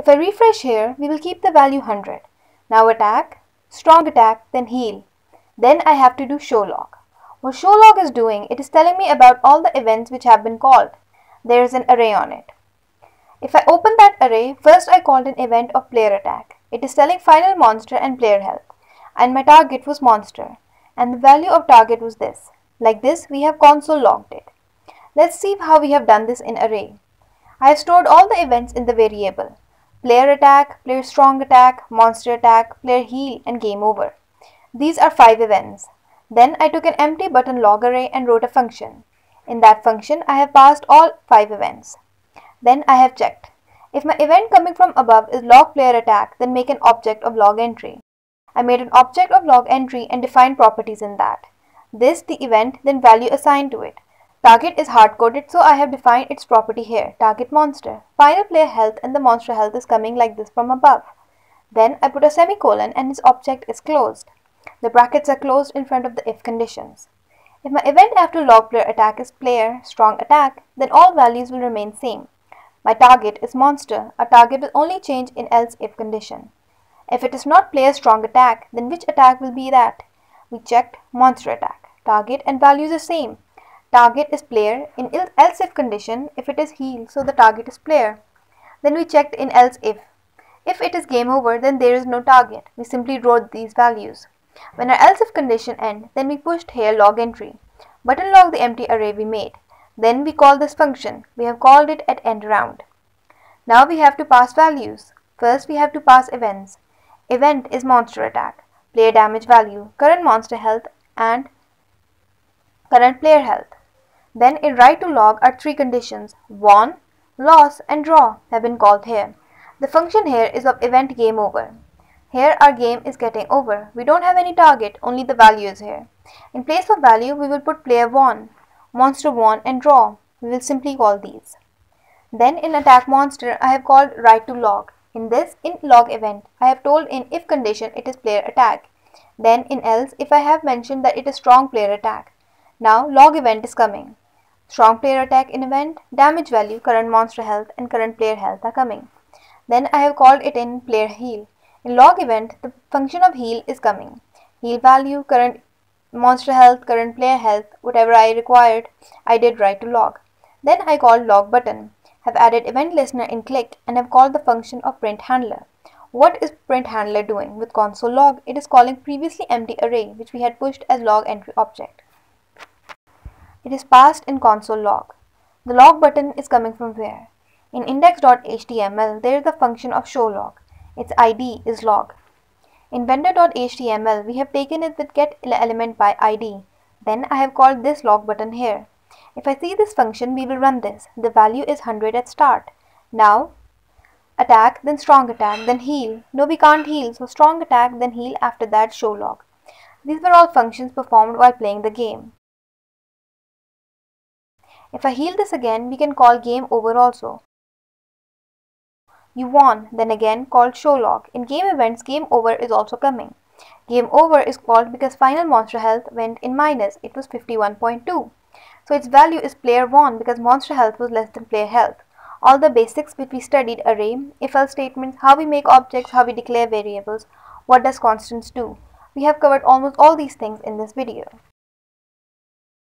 If I refresh here, we will keep the value 100. Now attack, strong attack, then heal. Then I have to do show log. What show log is doing, it is telling me about all the events which have been called. There is an array on it. If I open that array, first I called an event of player attack. It is telling final monster and player health. And my target was monster. And the value of target was this. Like this, we have console logged it. Let's see how we have done this in array. I have stored all the events in the variable. Player attack, player strong attack, monster attack, player heal, and game over. These are five events. Then I took an empty battle log array and wrote a function. In that function, I have passed all five events. Then I have checked. If my event coming from above is log player attack, then make an object of log entry. I made an object of log entry and defined properties in that. This the event, then value assigned to it. Target is hard-coded, so I have defined its property here, target monster. Final player health and the monster health is coming like this from above. Then I put a semicolon and its object is closed. The brackets are closed in front of the if conditions. If my event after log player attack is player strong attack, then all values will remain same. My target is monster. A target will only change in else if condition. If it is not player strong attack, then which attack will be that? We checked monster attack target and value is the same. Target is player in else if condition if it is heal so the target is player. Then we checked in else if. If it is game over then there is no target. We simply wrote these values. When our else if condition end then we pushed here log entry. Battle log the empty array we made. Then we call this function. We have called it at end round. Now we have to pass values. First we have to pass events. Event is monster attack, player damage value, current monster health and current player health. Then in write to log are three conditions, won, loss and draw have been called here. The function here is of event game over. Here our game is getting over. We don't have any target, only the value is here. In place of value, we will put player won, monster won and draw. We will simply call these. Then in attack monster, I have called write to log. In this in log event, I have told in if condition it is player attack. Then in else, if I have mentioned that it is strong player attack. Now log event is coming. Strong player attack in event, damage value, current monster health and current player health are coming. Then I have called it in player heal. In log event, the function of heal is coming. Heal value, current monster health, current player health, whatever I required, I did write to log. Then I called log button, have added event listener in click and have called the function of print handler. What is print handler doing? With console log, it is calling previously empty array which we had pushed as log entry object. It is passed in console log. The log button is coming from where? In index.html, there is the function of show log. Its ID is log. In vendor.html, we have taken it with get element by ID. Then I have called this log button here. If I see this function, we will run this. The value is 100 at start. Now, attack, then strong attack, then heal. No, we can't heal, so strong attack, then heal, after that show log. These were all functions performed while playing the game. If I heal this again, we can call game over also. You won, then again called show log. In game events, game over is also coming. Game over is called because final monster health went in minus. It was 51.2. So its value is player won because monster health was less than player health. All the basics which we studied array, if else statements, how we make objects, how we declare variables, what does constants do. We have covered almost all these things in this video.